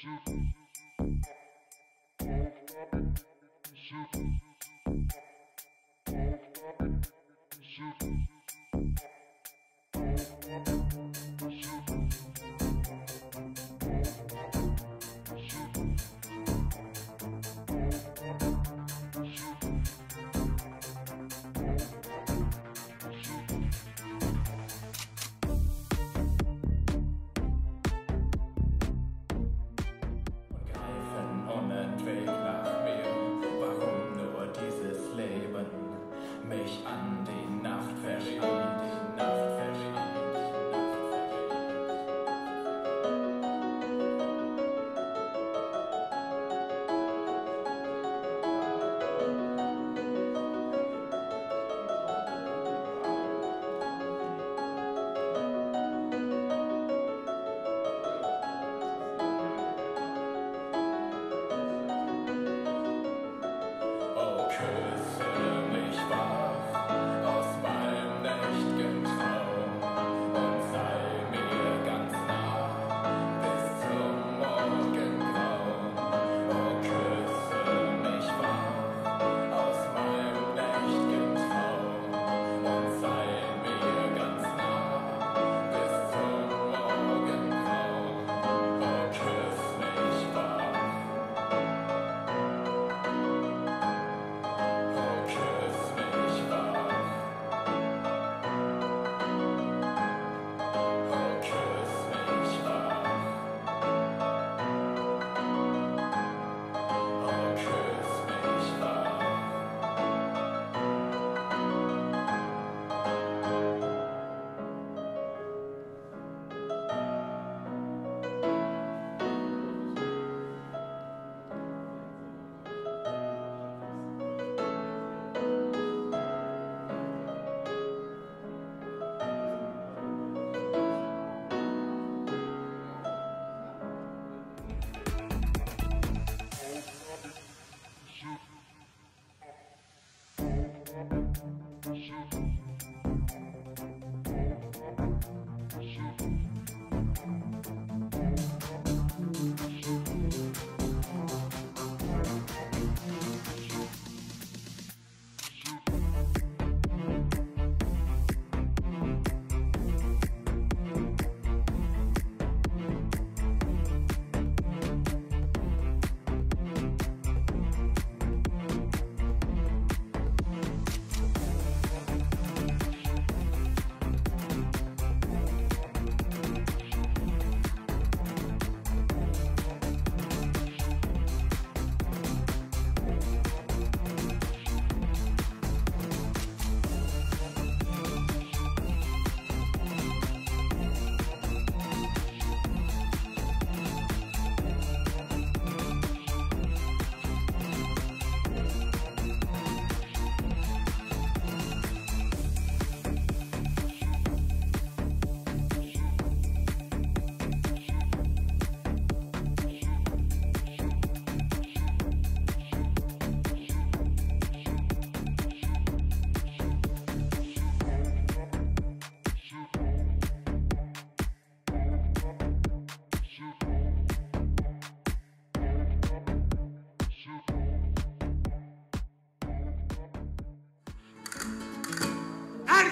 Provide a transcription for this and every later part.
Greifen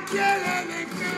quiere elegir.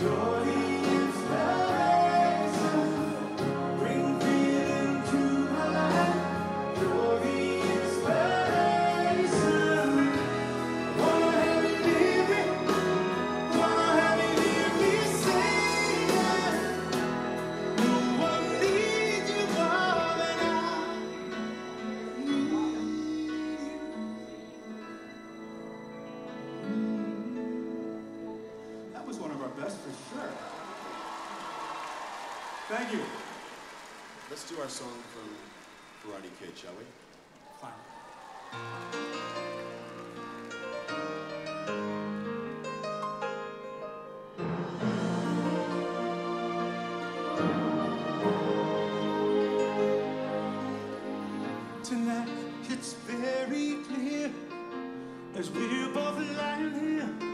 Your Thank you. Let's do our song from Karate Kid, shall we? Fine. tonight it's very clear as we're both lying here